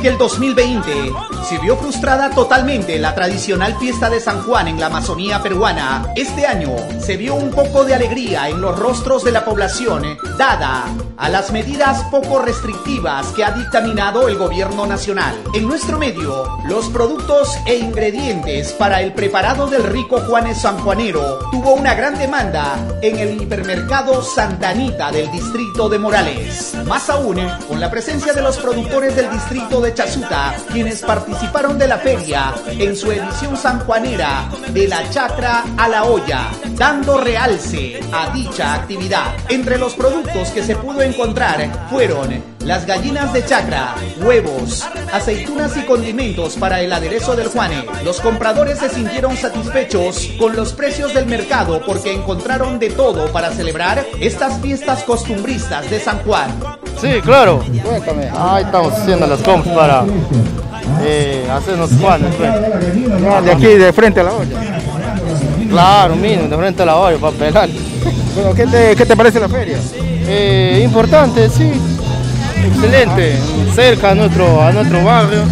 que el 2020 se vio frustrada totalmente la tradicional fiesta de San Juan en la Amazonía peruana, este año se vio un poco de alegría en los rostros de la población, dada a las medidas poco restrictivas que ha dictaminado el gobierno nacional. En nuestro medio, los productos e ingredientes para el preparado del rico Juanes Sanjuanero tuvo una gran demanda en el hipermercado Santa Anita del distrito de Morales. Más aún, con la presencia de los productores del distrito de Chazuta, quienes participaron de la feria en su edición sanjuanera de la chacra a la olla, dando realce a dicha actividad. Entre los productos que se pudo encontrar fueron las gallinas de chacra, huevos, aceitunas y condimentos para el aderezo del Juane. Los compradores se sintieron satisfechos con los precios del mercado porque encontraron de todo para celebrar estas fiestas costumbristas de San Juan. Sí, claro. Cuéntame. Ahí estamos haciendo las compras para eh, hacernos pues. De aquí, de frente a la olla. Claro, mínimo, de frente a la olla para pelar. Bueno, ¿qué te, qué te parece la feria? Eh, importante, sí. Excelente. Cerca a nuestro, a nuestro barrio.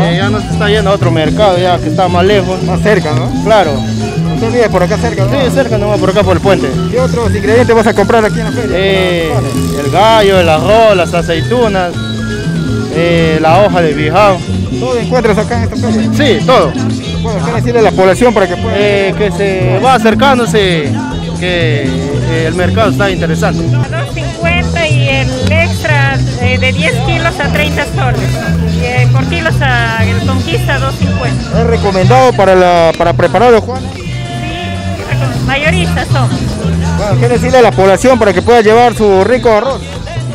Eh, ya no se está yendo a otro mercado, ya que está más lejos. Más cerca, ¿no? Claro. Usted vive por acá cerca, ¿no? Sí, cerca nomás por acá por el puente. ¿Qué otros ingredientes vas a comprar aquí en la feria? Eh, el gallo, el arroz, las aceitunas, eh, la hoja de bijao. ¿Todo encuentras acá en esta feria? Sí, todo. Bueno, ¿qué decirle a la población para que pueda... Eh, que se va acercándose, que eh, el mercado está interesante. A 2.50 y el extra eh, de 10 kilos a 30 soles. Y por kilos a, el conquista 2.50. ¿Es recomendado para, la, para preparar los Juanes? Sí, mayoristas somos. Bueno, ¿qué decirle a la población para que pueda llevar su rico arroz?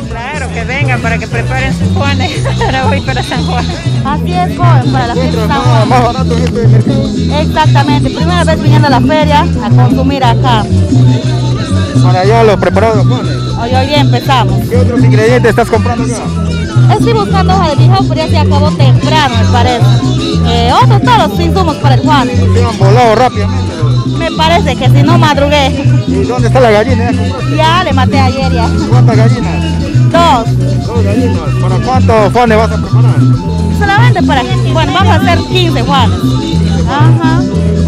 Claro, que vengan para que preparen sus juanes para hoy para San Juan. Así es, joven, para la fiesta de San Juan. más barato en este mercado. Exactamente, primera vez viniendo a la feria a consumir acá. Para allá los preparados los Juanes. Hoy, hoy empezamos. ¿Qué otros ingredientes estás comprando acá? Estoy buscando hoja de bijao, pero ya se acabó temprano, me parece. Eh, otros todos los insumos para el Juan. Se han volado rápidamente. Me parece que si no madrugué, ¿Y dónde está la gallina? ¿Ya ya le maté ayer ya. ¿Cuántas gallinas? Dos. Dos gallinas. ¿Para cuántos Juanes vas a preparar? Solamente para, bueno, vamos a hacer 15 Juanes. Ajá.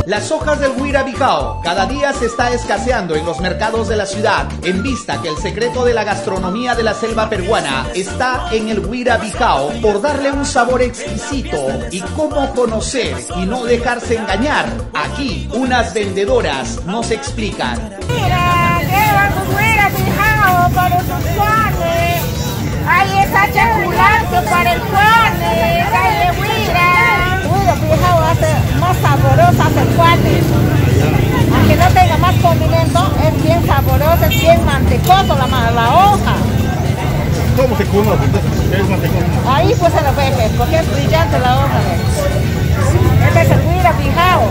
Las hojas del Huira Bijao cada día se está escaseando en los mercados de la ciudad, en vista que el secreto de la gastronomía de la selva peruana está en el Huira Bijao por darle un sabor exquisito y cómo conocer y no dejarse engañar. Aquí, unas vendedoras nos explican. Mira, Chocolato para el juanes. Dale huira. Huira bijao hace más saboroso, hace el juanes. Aunque no tenga más condimento, es bien saboroso, es bien mantecoso la, la hoja. ¿Cómo se conoce? Es mantecón. Ahí pues se lo ve, porque es brillante la hoja. ¿ves? Este huira bijao.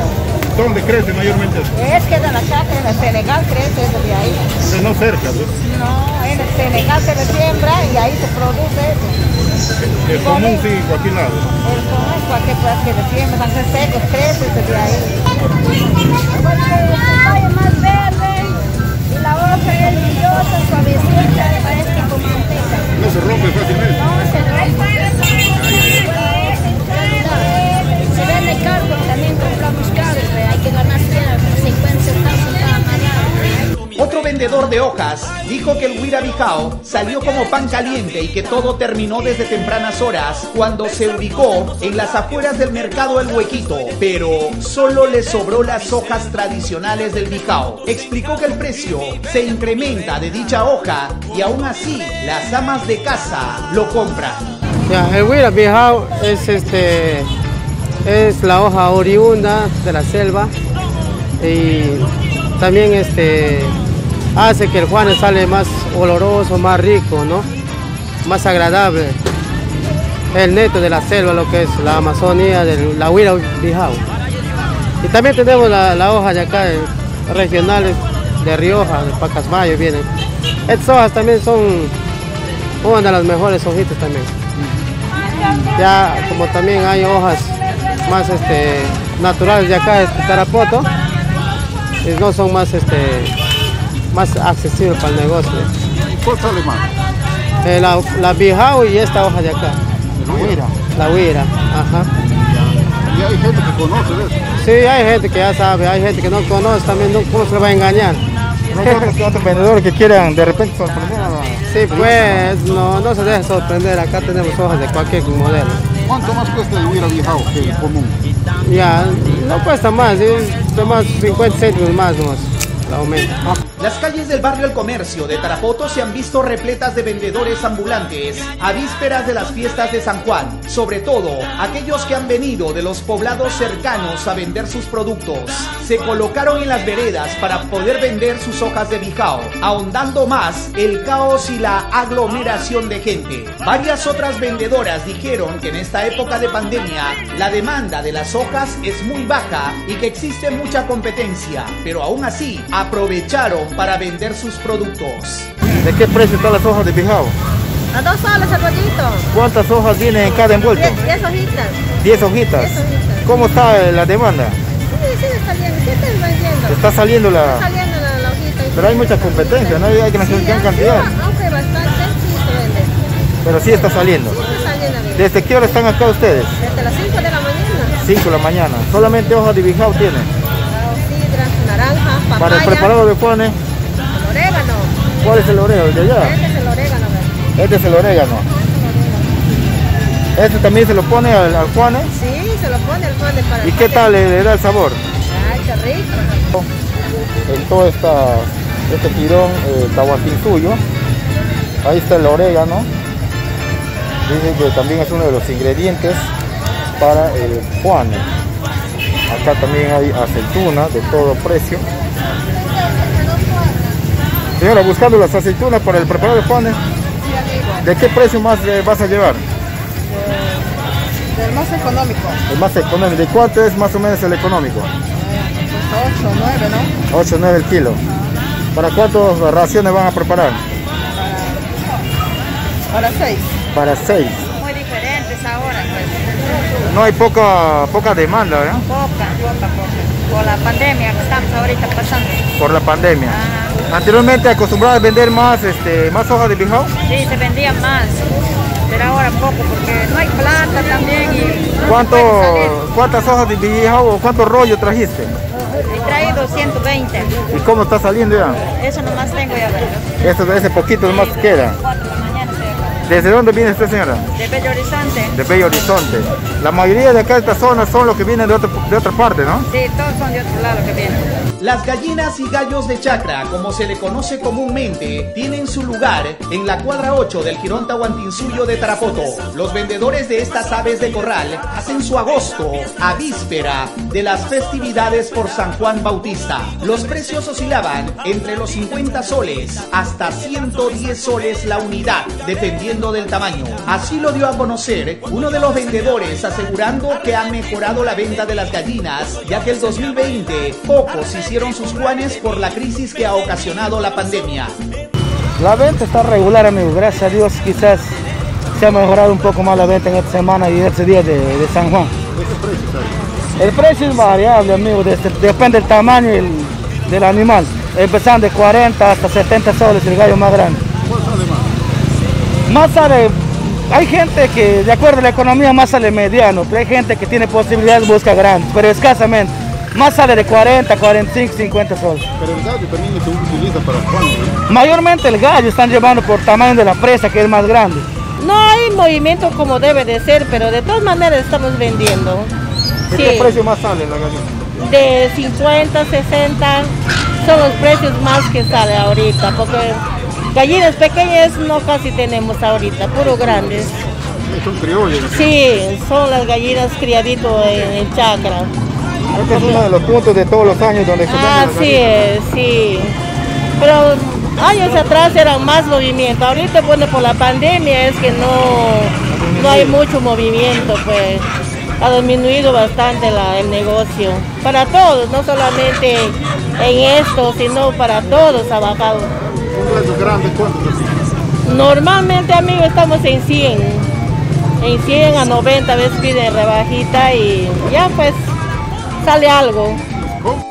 ¿Dónde crece mayormente? Es que de la chacra en el Senegal crece desde ahí. Pero no cerca. ¿no? No, en el Senegal se siembra y ahí se produce eso. El común sí, en cualquier lado. El común, cualquier cosa que le siembra, ser secos, crece desde ahí. más verde y la hoja es brillosa, suavecita, parece vendedor de hojas dijo que el Huira Bijao salió como pan caliente y que todo terminó desde tempranas horas cuando se ubicó en las afueras del mercado El Huequito, pero solo le sobró las hojas tradicionales del Bijao. Explicó que el precio se incrementa de dicha hoja y aún así las amas de casa lo compran. Ya, el huira bijao es este es la hoja oriunda de la selva y también este hace que el juan sale más oloroso, más rico, ¿no? Más agradable. El neto de la selva, lo que es la Amazonía, de la huira bijao. Y también tenemos la, la hoja de acá, eh, regionales de Rioja, de Pacasmayo vienen. Estas hojas también son una de las mejores hojitas también. Ya como también hay hojas más este, naturales de acá, este Tarapoto, no son más este más accesibles para el negocio. ¿Cuál sale más? Eh, la, la bijao y esta hoja de acá. huira. La huira, ajá. Y hay gente que conoce de eso. Sí, hay gente que ya sabe, hay gente que no conoce también, no- ¿cómo se le va a engañar? No otros vendedores que quieran de repente sorprender a la... Sí, pues no, no se deje sorprender, acá tenemos hojas de cualquier modelo. ¿Cuánto más cuesta el huira viejao que el común? Ya, no cuesta más, es más 50 céntimos más nomás, la aumento. Las calles del barrio El Comercio de Tarapoto se han visto repletas de vendedores ambulantes a vísperas de las fiestas de San Juan, sobre todo aquellos que han venido de los poblados cercanos a vender sus productos. Se colocaron en las veredas para poder vender sus hojas de bijao, ahondando más el caos y la aglomeración de gente. Varias otras vendedoras dijeron que en esta época de pandemia la demanda de las hojas es muy baja y que existe mucha competencia, pero aún así aprovecharon para vender sus productos. ¿De qué precio están las hojas de bijao? A dos soles el rollito. ¿Cuántas hojas vienen en cada envuelto? Diez, diez hojitas. 10 hojitas. Diez hojitas. ¿Cómo está la demanda? Sí, sí, está saliendo. Sí, está vendiendo. Está saliendo la... Está saliendo la, la hojita. Pero hay mucha competencia, ¿no? Hay que Sí, gran cantidad. sí, Aunque bastante, sí se vende. Pero sí está saliendo. Sí está saliendo bien. ¿Desde qué hora están acá ustedes? Desde las 5 de la mañana. 5 de la mañana. Solamente hojas de bijao tienen. Papaya. Para el preparado de Juanes, el orégano. ¿cuál es el orégano? ¿El de allá? Este es el orégano, ¿ves? Este es el orégano. Este también se lo pone al, al. Sí, se lo pone el Juan para ¿Y qué tal le, le da el sabor? Ay, qué rico. En todo esta, este tirón eh, tahuantinsuyo. Ahí está el orégano. Dicen que también es uno de los ingredientes para el Juanes. Acá también hay aceituna de todo precio. Señora, buscando las aceitunas para el preparado de Juanes. ¿De qué precio más eh, vas a llevar? Del más económico, El más económico. ¿De cuánto es más o menos el económico? 8, 9, ¿no? 8 9 el kilo. ¿Para cuántas raciones van a preparar? Para 6. Para 6. Muy diferentes ahora, pues. No hay poca poca demanda, ¿eh? Poca, poca, poca. Por la pandemia que estamos ahorita pasando. Por la pandemia. Ajá. Anteriormente acostumbraba a vender más este más hojas de bijao. Sí, se vendía más. Pero ahora poco porque no hay plata también y no ¿Cuánto. ¿Cuántas hojas de bijao o cuántos rollos trajiste? He traído 120. ¿Y cómo está saliendo ya? Eso nomás tengo ya, ¿verdad? Eso ese poquito más queda. ¿Desde dónde viene usted, señora? De Bello Horizonte. De Bello Horizonte. La mayoría de acá de esta zona son los que vienen de, otro- de otra parte, ¿no? Sí, todos son de otro lado que vienen. Las gallinas y gallos de chacra, como se le conoce comúnmente, tienen su lugar en la cuadra 8 del Girón Tahuantinsuyo de Tarapoto. Los vendedores de estas aves de corral hacen su agosto a víspera de las festividades por San Juan Bautista. Los precios oscilaban entre los 50 soles hasta 110 soles la unidad, dependiendo del tamaño. Así lo dio a conocer uno de los vendedores asegurando que ha mejorado la venta de las gallinas, ya que el 2020 pocos hicieron sus juanes por la crisis que ha ocasionado la pandemia. La venta está regular, amigo. Gracias a Dios, quizás se ha mejorado un poco más la venta en esta semana y este día de, de San Juan. El precio es variable, amigo. depende del tamaño del animal. Empezando de 40 hasta 70 soles el gallo más grande. Más sale, hay gente que, de acuerdo a la economía, más sale mediano, pero hay gente que tiene posibilidades busca grande, pero escasamente. Más sale de 40, 45, 50 soles. Pero el gallo también se utiliza para Juan. Mayormente el gallo están llevando por tamaño de la presa, que es más grande. No hay movimiento como debe de ser, pero de todas maneras estamos vendiendo. ¿De Sí, qué precio más sale la gallina? de 50, 60 son los precios más que sale ahorita, porque gallinas pequeñas no casi tenemos ahorita, puro grandes. Son criollos. Sí, son las gallinas criaditos en, en chacra. Este es uno de los puntos de todos los años donde se Así gallinas. es, sí. Pero años atrás era más movimiento. Ahorita, bueno, por la pandemia es que no, no hay mucho movimiento, pues ha disminuido bastante la- el negocio. Para todos, no solamente en esto, sino para todos ha bajado. Un gallo grande, ¿cuánto así? Normalmente, amigos, estamos en 100. En 100 a 90 veces piden rebajita y ya pues sale algo.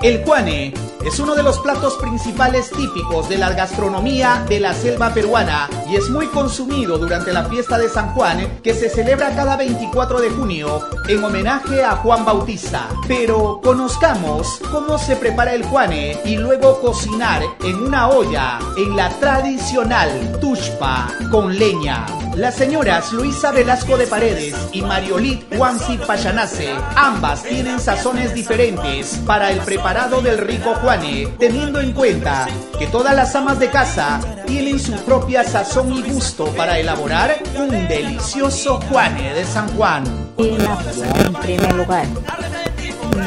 El cuane es uno de los platos principales típicos de la gastronomía de la selva peruana y es muy consumido durante la fiesta de San Juan que se celebra cada 24 de junio en homenaje a Juan Bautista. Pero conozcamos cómo se prepara el juane y luego cocinar en una olla en la tradicional tushpa con leña. Las señoras Luisa Velasco de Paredes y Mariolit Juansi Payanace, ambas tienen sazones diferentes para el preparado del rico Juane, teniendo en cuenta que todas las amas de casa tienen su propia sazón y gusto para elaborar un delicioso Juane de San Juan. En primer lugar.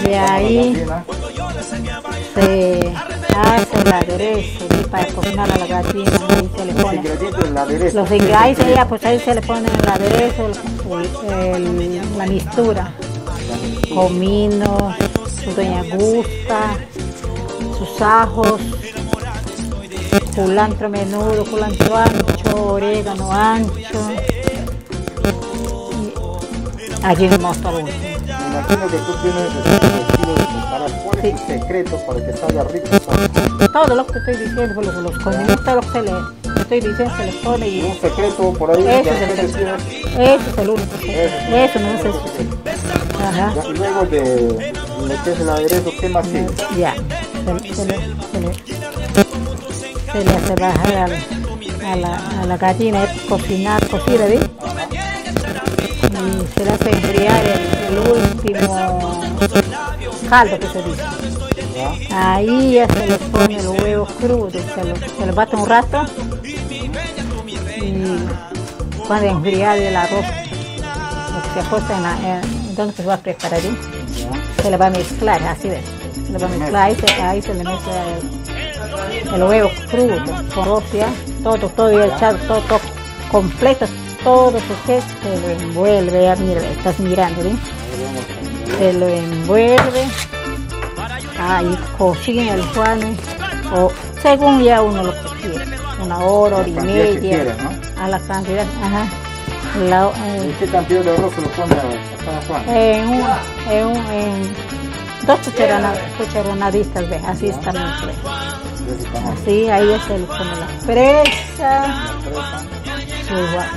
De ahí se hace el aderezo y para cocinar a la gallina ahí se le pone. Los ingredientes ahí, pues ahí se le pone el aderezo el- el- la mistura. Comino su doña gusta sus ajos culantro menudo culantro ancho orégano ancho. Y allí Me imagino que tú tienes. ¿Cuál es tu secreto para que salga rico? todo lo que te estoy diciendo, los, los condimentos, todo lo que se le estoy diciendo, se le pone y Un secreto por ahí. ese es el secreto. Ese es el único secreto. Eso no es eso. Ajá. Ya, y luego de es el aderezo, ¿qué más sigue? Ya. Se, le- se le, se, le, se le hace bajar al- a, la, a la gallina, es cocinar, cocida, ¿ves? Se le hace enfriar el, último caldo que se dice. Ahí ya se le pone los huevos crudos, se lo, se lo bate un rato y cuando enfriar el arroz, lo se ajusta en, la, se va a preparar, ¿sí? se le va a mezclar, así ves, se le va a mezclar, ahí se, ahí se le mezcla el, huevo crudo, con todo, todo echado, todo, todo completo, todo se, que se lo envuelve, ya mira, estás mirando, ¿sí? se lo envuelve, ahí cocina el juan, o según ya uno lo que quiere, una hora, hora y media, quiera, ¿no? a la cantidad, ajá. La- eh, ¿Y qué cantidad de arroz se lo pone a, cada Juan? en, un, en, un, en dos cucharona- cucharonaditas, ve, así está ese tamaño. Así, ahí ya se le pone la fresa,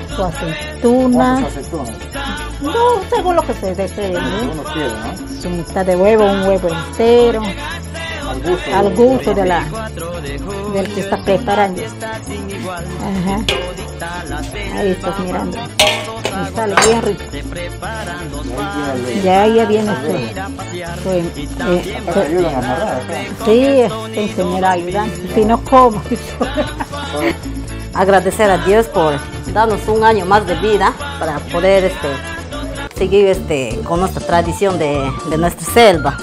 su, su aceituna, no, según lo que se desee, ¿no? Uno quiere, ¿no? su mitad de huevo, un huevo entero, Al gusto. al de- gusto de la, del que está preparando. Ajá. Ahí estás mirando. Y sale bien rico. Ya, ya viene su, eh, ayudan acá. Sí, este señor ayudante. Si no, ¿cómo? agradecer a Dios por darnos un año más de vida para poder este, seguir este, con nuestra tradición de, de nuestra selva.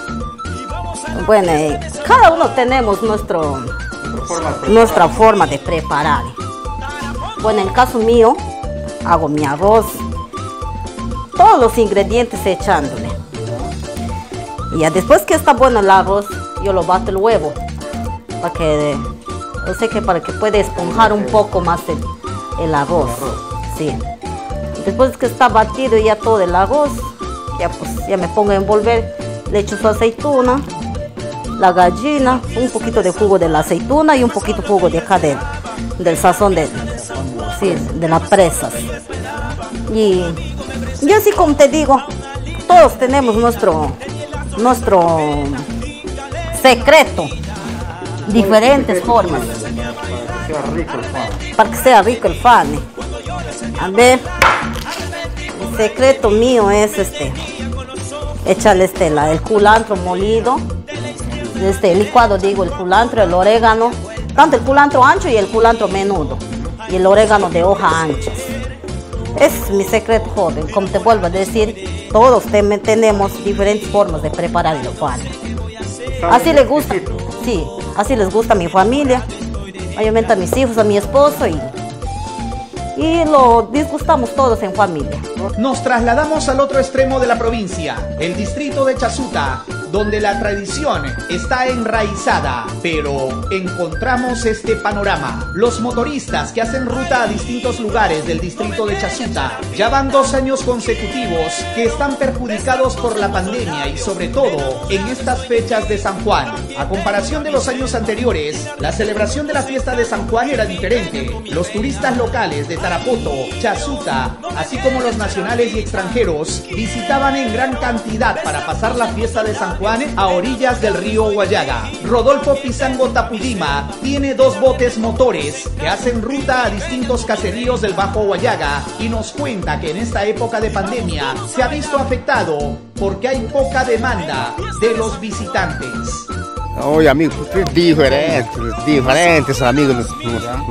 Bueno, eh, cada uno tenemos nuestro, nuestra forma de preparar. Bueno, en el caso mío, hago mi arroz, todos los ingredientes echándole. Y después que está bueno el arroz, yo lo bato el huevo para que yo sé que para que pueda esponjar un poco más el, el arroz. Sí. Después que está batido ya todo el arroz, ya pues ya me pongo a envolver, le echo su aceituna, la gallina, un poquito de jugo de la aceituna y un poquito de jugo de acá del, del sazón de, sí, de las presas. Y, y así como te digo, todos tenemos nuestro, nuestro secreto, diferentes formas Para que sea rico el Juan. para que sea rico el fan. A ver, el secreto mío es este, echarle este, la, el culantro molido, este licuado digo, el culantro, el orégano, tanto el culantro ancho y el culantro menudo, y el orégano de hoja anchas. Es mi secreto, joven. Como te vuelvo a decir, todos tenemos diferentes formas de preparar el fan. Así les gusta, sí, así les gusta a mi familia, obviamente a mis hijos, a mi esposo y, y lo disgustamos todos en familia. Nos trasladamos al otro extremo de la provincia, el distrito de Chasuta, donde la tradición está enraizada, pero encontramos este panorama. Los motoristas que hacen ruta a distintos lugares del distrito de Chazuta ya van dos años consecutivos que están perjudicados por la pandemia y sobre todo en estas fechas de San Juan. A comparación de los años anteriores, la celebración de la fiesta de San Juan era diferente. Los turistas locales de Tarapoto, Chazuta, así como los nacionales y extranjeros, visitaban en gran cantidad para pasar la fiesta de San Juan a orillas del río Guayaga. Rodolfo Pizango Tapudima tiene dos botes motores que hacen ruta a distintos caseríos del Bajo Guayaga y nos cuenta que en esta época de pandemia se ha visto afectado porque hay poca demanda de los visitantes. Oye, amigo, pues, es diferente, diferentes amigos.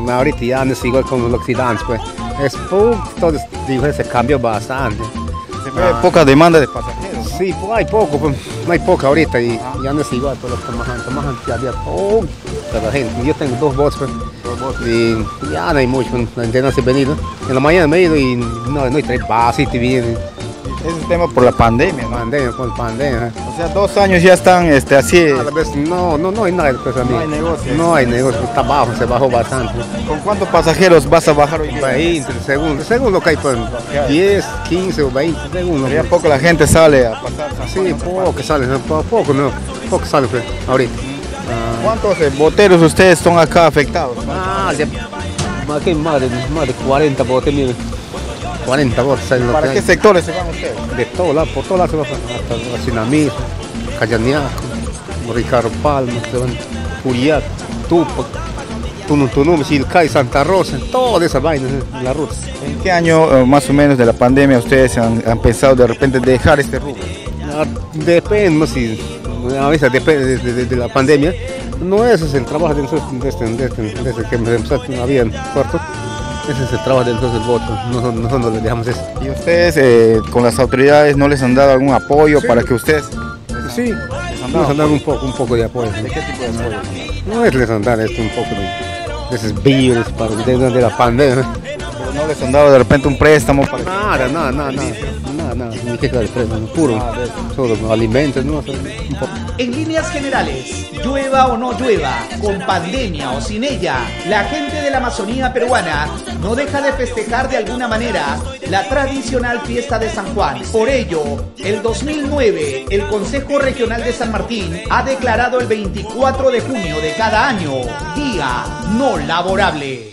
Ahorita ya no es igual con los occidentes, pues. Es poco, todo es diferente, se cambió bastante. Hay poca demanda de pasajeros. Sí, pues hay poco, pues, hay poca ahorita y ya no es igual, todos los tomajan, tomajan, ya había poca la gente. Yo tengo dos bots, pues, y ya no hay mucho, pues, no se he venido. En la mañana me he ido y no, no hay tres bases y bien. Ese es tema por la pandemia, ¿no? Pandemia, con pandemia. O sea, dos años ya están este, así. A la vez, no, no, no hay nada, pues, amigo. No hay negocio. No hay negocio, está bajo, se bajó bastante. ¿Con cuántos pasajeros vas a bajar hoy día? 20, según, según lo que hay, pues, 10, 15 o 20, según. Ya poco la gente sale a pasar. Sí, poco sale, poco, no, poco sale, pues, ahorita. ¿Cuántos eh, boteros ustedes son acá afectados? Ah, ya, más que más de, más de 40 botes, miren. 40 botes. ¿saben lo ¿Para qué sectores se van ustedes? De todos lados, por todos lados se va, hasta Sinamí, Callaniaco, Ricardo Palma, se van, Juliac, Tupac, Tunum Silcay, Santa Rosa, todas esas vainas en la ruta. ¿En qué año eh, más o menos de la pandemia ustedes han, han pensado de repente dejar este rubro? Ah, Depende, no si a veces depende de, de- de la pandemia. No ese es el trabajo de nosotros, desde, desde, desde que empezamos, había puerto. Ese es el trabajo de nosotros, el voto. Nosotros, nosotros le dejamos eso. ¿Y ustedes eh, con las autoridades no les han dado algún apoyo para que ustedes... Sí, nos han dado un poco, un poco de apoyo. ¿De qué tipo de apoyo? No es les han dado esto, un poco de, de esos víveres para de, de la pandemia. Pero no les han dado de repente un préstamo para... Nada, nada, nada, nada, ni puro, alimentos, ¿no? En líneas generales, llueva o no llueva, con pandemia o sin ella, la gente de la Amazonía peruana no deja de festejar de alguna manera la tradicional fiesta de San Juan. Por ello, el 2009, el Consejo Regional de San Martín ha declarado el 24 de junio de cada año Día No Laborable.